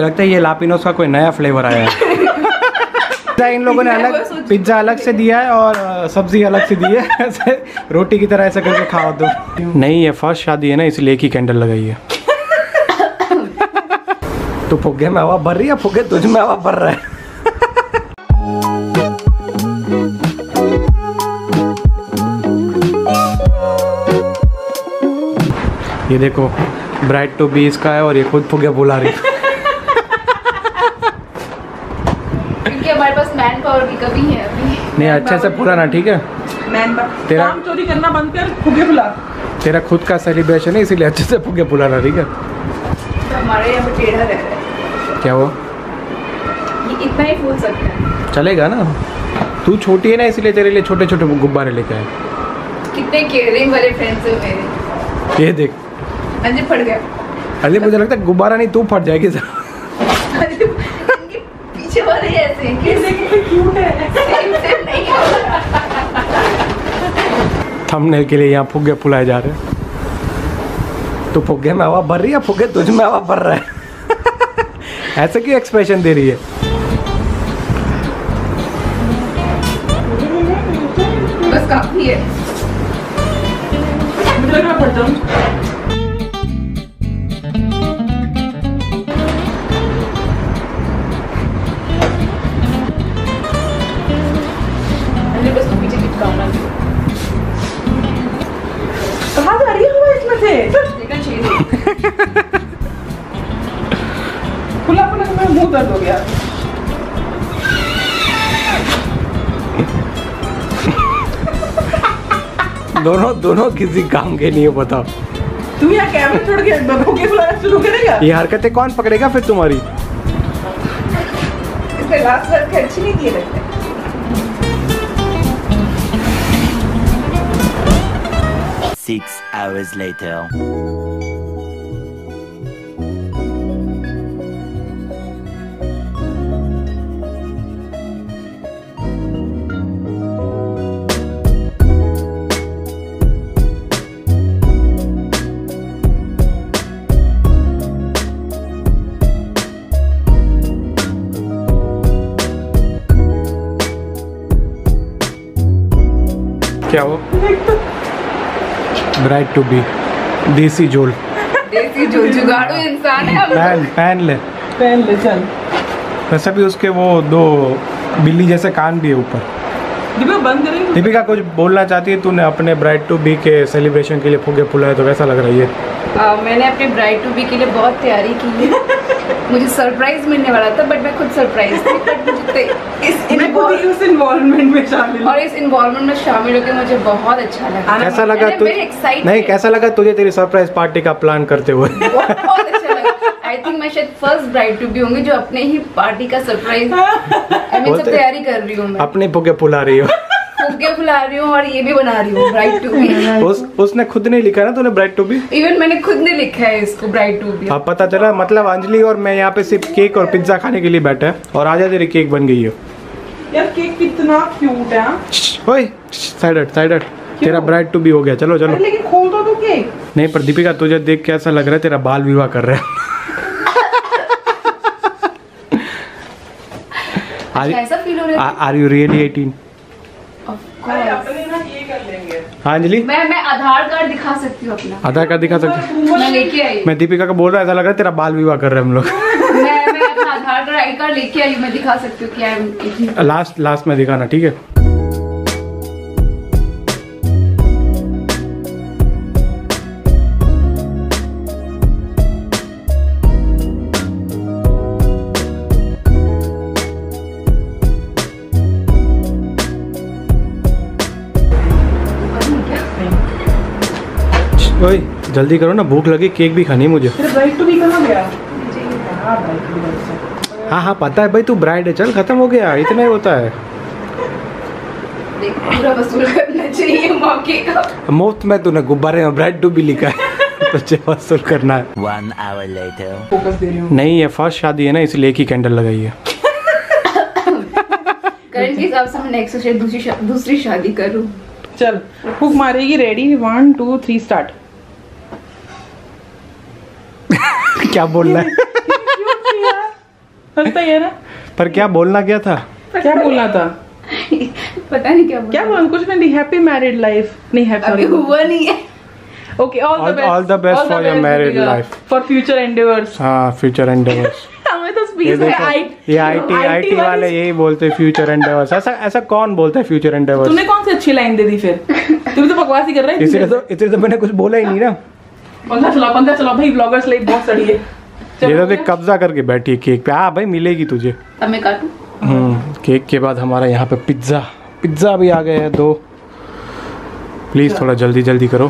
लगता है ये लापिनोस का कोई नया फ्लेवर आया है। पिज्जा इन लोगों ने अलग पिज्जा अलग से दिया है और सब्ज़ी अलग से दी है। ऐसे रोटी की तरह ऐसे करके खाओ दो नहीं ये फ़र्स्ट शादी है ना इसलिए एक ही कैंडल लगाई है। तो फुग्गे में हवा भर रही है फुग्गे तुझ में हवा भर रहा है? ये देखो ब्राइट टू बी इसका है और ये खुद फुग्गे बुला रही है क्योंकि हमारे पास पावर है अभी नहीं अच्छे से पूरा ना ठीक है? तेरा- काम चोरी करना बंद कर फुगे बुला। तेरा खुद का सेलिब्रेशन है इसीलिए अच्छे से फुगे बुलाना ठीक है? तो हमारे यहाँ पे टेढ़ा रह रहा है। क्या वो ये इतना ही फूल सकता है। चलेगा ना? तू छोटी है ना इसलिए तेरे लिए छोटे छोटे गुब्बारे लेके आए। कितने केयरिंग वाले फ्रेंड्स हैं मेरे। ये देख। अंजी फट गया। अरे मुझे लगता है गुब्बारा नहीं तू फट जाएगी सर अंजी, ही ऐसे हैं है। नहीं थंबनेल के लिए यहाँ फुग्गे फुलाए जा रहे हैं। तो फुग्गे में हवा भर रही है फुग्गे तुझ में हवा भर रहा है? ऐसे क्यों एक्सप्रेशन दे रही है? बस काफ़ी है। दोनों दोनों किसी काम के नहीं है बताओ। तू यहाँ कैमरा छोड़ के फुगे बुलाना शुरू करेगा? ये हरकतें कौन पकड़ेगा फिर तुम्हारी? इससे लास्ट बार के अच्छी नहीं दिए लगते। Six hours later. क्या वो? ब्राइट टू बी देसी जोल देसी जो जुगाड़ू इंसान है हम पहन पहन ले। पहन ले चल। वैसे भी उसके वो दो बिल्ली जैसे कान भी है ऊपर। बंद करेंगे दीपिका कुछ बोलना चाहती है? तूने अपने ब्राइट टू बी के सेलिब्रेशन के लिए फुगे फुलाए तो कैसा लग रहा है आ, मैंने अपने ब्राइड टू बी के लिए बहुत तैयारी की है। मुझे सरप्राइज़ मिलने वाला था बट मैं खुद सरप्राइज़ थी बट मुझे इस involve- उस इन्वॉल्वमेंट में शामिल और इस इन्वॉल्वमेंट में शामिल होकर मुझे बहुत अच्छा लगा। कैसा लगा तुझे नहीं कैसा लगा तुझे तेरी सरप्राइज़ पार्टी का प्लान करते हुए? बहुत अच्छा लगा। आई थिंक मैं शायद फ़र्स्ट ब्राइड टू बी होंगी जो अपने ही पार्टी का सरप्राइज़ आई मीन सब तैयारी कर रही हूँ मैं। अपने फुगे फुला रही हो। फुला रही हूँ और ये भी बना रही हूँ ब्राइड टू बी उस उसने खुद नहीं लिखा ना तूने ब्राइट टू बी इवन मैंने खुद ने लिखा है इसको ब्राइड टू बी अब पता चला मतलब अंजलि और मैं यहाँ पे सिर्फ़ केक और पिज्जा खाने के लिए बैठे हैं और आजा तेरी केक बन गई है। यार केक कितना क्यूट है? ओए साइड हट साइड हट। तेरा ब्राइट टू बी हो गया चलो चलो। लेकिन खोल तो तू केक। नहीं पर दीपिका तुझे देख के ऐसा लग रहा है तेरा बाल विवाह कर रहा है। ऐसा फील हो रहा है? आर यू रियली 18 Of अरे course. अपने ना ये कर लेंगे हाँ। अंजलि? मैं मैं आधार कार्ड दिखा सकती हूँ अपना। आधार कार्ड दिखा सकते मैं लेके आई मैं दीपिका का बोल रहा है ऐसा लग रहा है तेरा बाल विवाह कर रहे हैं हम लोग। मैं मैं अपना आधार कार्ड आई कार्ड लेके आई मैं दिखा सकती हूँ क्या लास्ट लास्ट में दिखाना ठीक है? ओए जल्दी करो ना भूख लगी केक भी खानी मुझे। गया? हाँ हाँ हाँ पता है भाई तू ब्राइड है। चल खत्म हो गया इतना ही होता है। देख पूरा वसूल करना चाहिए मौके का। मुफ़्त में तूने गुब्बारे में ब्राइड टू भी लिखा है तुझे वसूल करना है। One hour later. फोकस दे रही हूँ। नहीं ये फ़र्स्ट शादी है ना इसलिए एक ही कैंडल लगाई है। करंट के हिसाब से मैं नेक्स्ट दूसरी शा, दूसरी शादी करूँ। चल हुक मारेगी ready one two three start क्या बोल रहा है? हंसता है ना पर क्या बोलना क्या था? क्या बोलना था? पता नहीं क्या क्या बोलना कुछ नहीं हैप्पी मैरिड लाइफ नहीं है अभी हुआ नहीं है। Okay all the best all the best for your married life. For future endeavours हाँ फ्यूचर एंडेवर्स हमें तो ये स्पीच में आई ये आईटी आईटी वाले यही बोलते हैं फ्यूचर एंडेवर्स ऐसा ऐसा कौन बोलता है फ्यूचर एंडेवर्स तूने कौन सी अच्छी लाइन दे दी फिर? तू भी तो बकवास ही कर रहा है इसलिए तो इसलिए तो मैंने कुछ बोला ही नहीं ना। पंखा चलाओ पंखा चलाओ। भाई ब्लॉगर्स लाइफ बहुत सड़ी है। ये चलो, तो देख कब्जा करके बैठी केक पे। हाँ भाई मिलेगी तुझे। अब मैं काटूं? हम्म केक के बाद हमारा यहाँ पे पिज़्ज़ा पिज़्ज़ा भी आ गए हैं दो। प्लीज़ थोड़ा जल्दी जल्दी करो।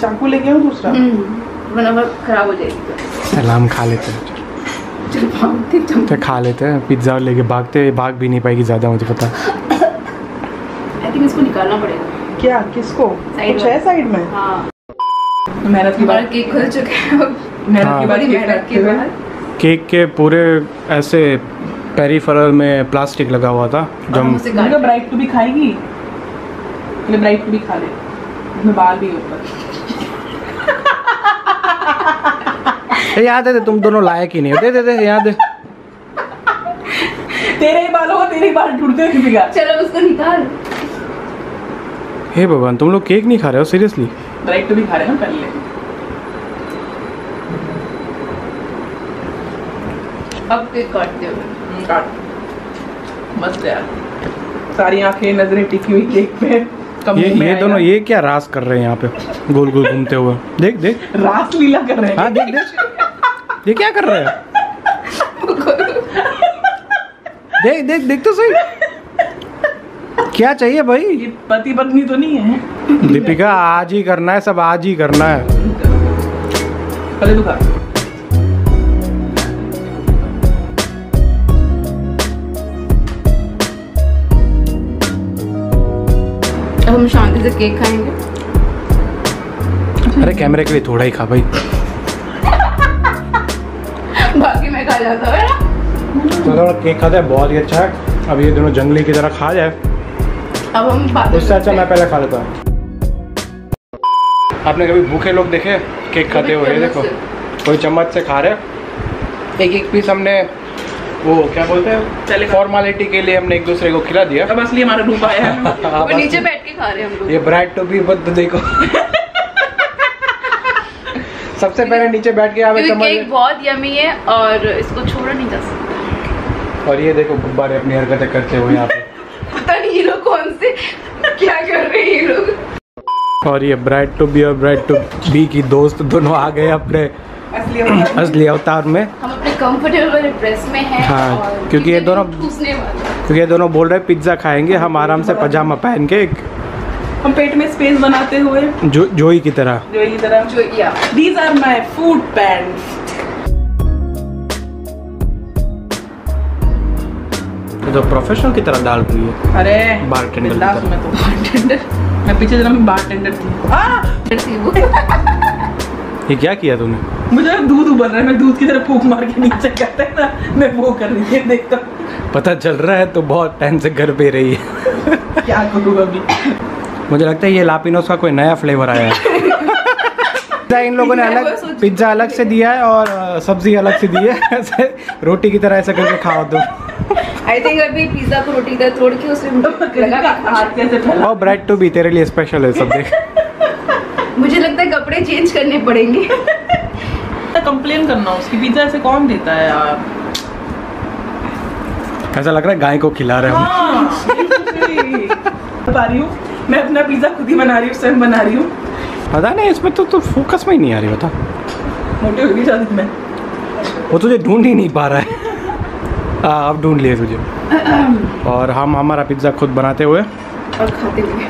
चाकू लेके आओ दूसरा। हम्म, वरना खराब हो जाएगी। सलाम खा लेते हैं। चलो भागते चलो। तो खा लेते हैं। पिज़्ज़ा लेके भागते भाग भी नहीं पाएगी ज़्यादा मुझे पता। आई थिंक इसको निकालना पड़ेगा। क्या? किसको? कुछ है साइड में? हाँ। मेहनत की बात। केक खुल चुका है मेहनत हाँ। की बात मेहनत के। बाद केक के पूरे ऐसे पेरीफरल में प्लास्टिक लगा हुआ था जो हम काट ब्राइट टू भी खाएगी? मैंने ब्राइट टू भी खा ले। इसमें बाल भी ऊपर याद है तुम दोनों लायक ही नहीं हो। दे दे दे याद है तेरे ही बाल होगा तेरे ही बाल टूटते चलो उसको निकाल। हे भगवान तुम लोग केक नहीं खा रहे हो सीरियसली टू भी खा रहे हैं पहले अब केक काटते हो हम्म, काट। मस्त यार। सारी आँखें नज़रें टिकी हुई केक पे ये ये दोनों ये क्या रास कर रहे हैं यहाँ पे? गोल गोल घूमते हुए। देख देख। रास लीला कर रहे हैं। हाँ देख देख। ये क्या कर रहे हैं? देख देख देख तो सही। क्या चाहिए भाई? ये पति पत्नी तो नहीं है। दीपिका आज ही करना है सब आज ही करना है। पहले तू खा अब हम शांति से केक खाएँगे। अरे कैमरे के लिए थोड़ा ही खा भाई। बाकी मैं खा जाता हूँ तो थोड़ा केक खाता है बहुत ही अच्छा है। अब ये दोनों जंगली की तरह खा जाए। अब हम उससे अच्छा मैं पहले खा लेता हूँ। आपने कभी भूखे लोग देखे? केक खाते हुए देखो। कोई चम्मच से खा रहे? एक एक पीस हमने वो क्या बोलते हैं? फॉर्मेलिटी के लिए हमने एक दूसरे को खिला दिया। अब असली हमारा रूप आया है। हाँ, वो नीचे बैठ के खा रहे हैं हम लोग। ये ब्राइट टोपी बद देखो। सबसे पहले नीचे बैठ के हमें क्योंकि केक चम्मच बहुत यमी है और इसको छोड़ा नहीं जा सकता। और ये देखो गुब्बारे अपनी हरकतें करते हुए यहाँ पे। कौन से क्या कर रहे हैं लोग? और ये ब्राइट टू बी और ब्राइट टू बी की दोस्त दोनों आ गए अपने असली अवतार में। हम अपने कंफर्टेबल वाले ड्रेस में हैं हाँ, और क्योंकि ये दोनों-। क्योंकि ये दोनों बोल रहे हैं पिज्जा खाएँगे हम आराम से पजामा पहन के हम पेट में स्पेस बनाते हुए। जो जोई की तरह। जो की तरह। जो या these are my food pants तो प्रोफेशनल की तरह डाल रही है। अरे की मैं तो मैं पीछे जन्म में बारटेंडर थी। आ! ये क्या किया तूने? मुझे दूध उबल रहा है मैं दूध की तरह फूक मार के नीचे करते हैं ना मैं वो कर रही है देखता पता चल रहा है तो बहुत टाइम से घर पे रही है। क्या करूँ अभी? मुझे लगता है ये लापिनोस का कोई नया फ्लेवर आया है। पिज्जा इन लोगों ने अलग पिज्जा अलग से दिया है और सब्ज़ी अलग से दी है ऐसे रोटी की तरह ऐसा करके खाओ तुम आई थिंक अभी पिज्जा को रोटी का तोड़ के उसमें और ब्रेड टू भी तेरे लिए स्पेशल है सब देख। मुझे लगता है कपड़े चेंज करने पड़ेंगे। कंप्लेन करना उसकी पिज्जा ऐसे कौन देता है यार? ऐसा लग रहा है गाय को खिला रहे हम। हाँ, बता रही हूँ। मैं अपना पिज्जा खुद ही बना रही हूँ स्वयं बना रही हूँ। पता नहीं इसमें तो, तो फोकस में ही नहीं आ रही बता। मोटे हो गई शादी में। वो तुझे ढूंढ ही नहीं पा रहा है। अब ढूंढ लिए तुझे और हम हमारा पिज़्ज़ा खुद बनाते हुए। और खाते हुए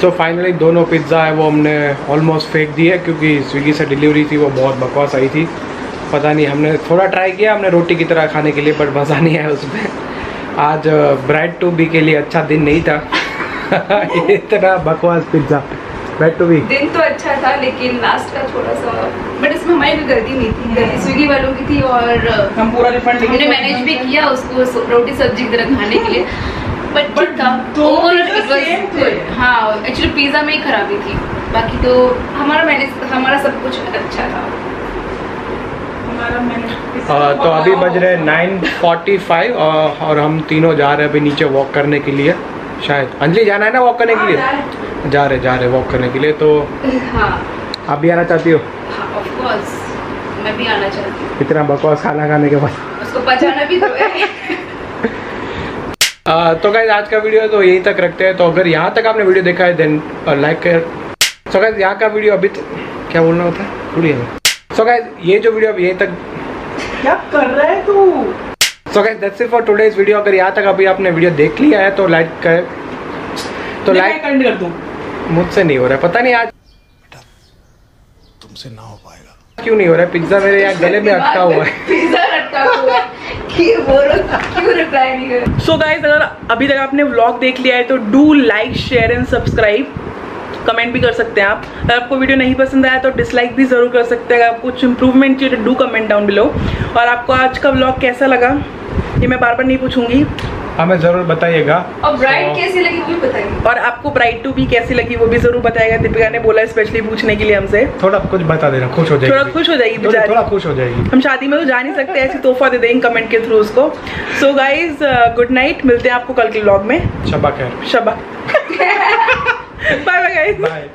सो फाइनली दोनों पिज़्ज़ा है वो हमने ऑलमोस्ट फेंक दिए क्योंकि स्विगी से डिलीवरी थी वो बहुत बकवास आई थी। पता नहीं हमने थोड़ा ट्राई किया हमने रोटी की तरह खाने के लिए बट मज़ा नहीं आया उसमें। आज ब्रेड टू बी के लिए अच्छा दिन नहीं था। इतना बकवास पिज़्ज़ा। ब्रेड टू बी दिन तो अच्छा था लेकिन लास्ट का थोड़ा सा बट इसमें हमारी कोई गलती नहीं थी। गलती स्विगी वालों की थी और हम पूरा रिफंड हमने मैनेज भी किया उसको रोटी सब्ज़ी की तरह खाने के लिए। बट थे। good. हाँ एक्चुअली पिज़्ज़ा में ही खराबी थी। बाकी तो हमारा मैनेज हमारा सब कुछ अच्छा था। आ, तो अभी बज रहे नाइन फोर्टी फाइव और हम तीनों जा रहे हैं अभी नीचे वॉक करने के लिए शायद। अंजलि जाना है ना वॉक करने के लिए? जा रहे जा रहे वॉक करने के लिए तो हाँ। आप भी आना चाहती हो? हाँ ऑफ़ कोर्स मैं भी आना चाहती हूँ। इतना बकवास खाना खाने के बाद। उसको पचाना भी तो है। आ, तो गाइज़ आज का वीडियो तो यहीं तक रखते हैं। तो अगर यहाँ तक आपने वीडियो देखा है देन लाइक कर। सो गाइज़ यहाँ का वीडियो अभी तो क्या बोलना होता है? भूलिए सो गाइज़ ये जो वीडियो अभी यहीं तक क्या कर रहा है तू? So guys that's it for today's video अगर यहाँ तक अभी आपने वीडियो देख लिया है तो लाइक कर। तो लाइक कर दूँ। मुझसे नहीं हो रहा है। पता नहीं आज तुमसे ना हो पाएगा। क्यों नहीं हो रहा है? पिज्जा मेरे यहाँ गले में अटका हुआ है। पिज्जा रखा हुआ है। कि वो लोग क्यों रिप्लाई नहीं कर सो गाइज़ अगर अभी तक आपने व्लॉग देख लिया है तो do like share and subscribe comment भी कर सकते हैं आप। अगर आपको वीडियो नहीं पसंद आया तो डिसलाइक भी ज़रूर कर सकते हैं। अगर आपको कुछ इंप्रूवमेंट चाहिए तो डू कमेंट डाउन बिलो और आपको आज का व्लॉग कैसा लगा ये मैं बार बार नहीं पूछूँगी। हमें ज़रूर बताइएगा। और ब्राइड So, कैसी लगी वो भी बताइए। और आपको ब्राइड टू भी कैसी लगी वो भी ज़रूर बताएगा दीपिका ने बोला स्पेशली पूछने के लिए हमसे। थोड़ा कुछ बता देना खुश हो जाएगी। थोड़ा खुश हो जाएगी थोड़ा थोड़ा खुश हो जाएगी। हम शादी में तो जा नहीं सकते ऐसी तोहफा दे देंगे कमेंट के थ्रू उसको। सो गाइज़ गुड नाइट मिलते हैं आपको कल के व्लॉग में। शबा खैर। Shaba bye bye guys bye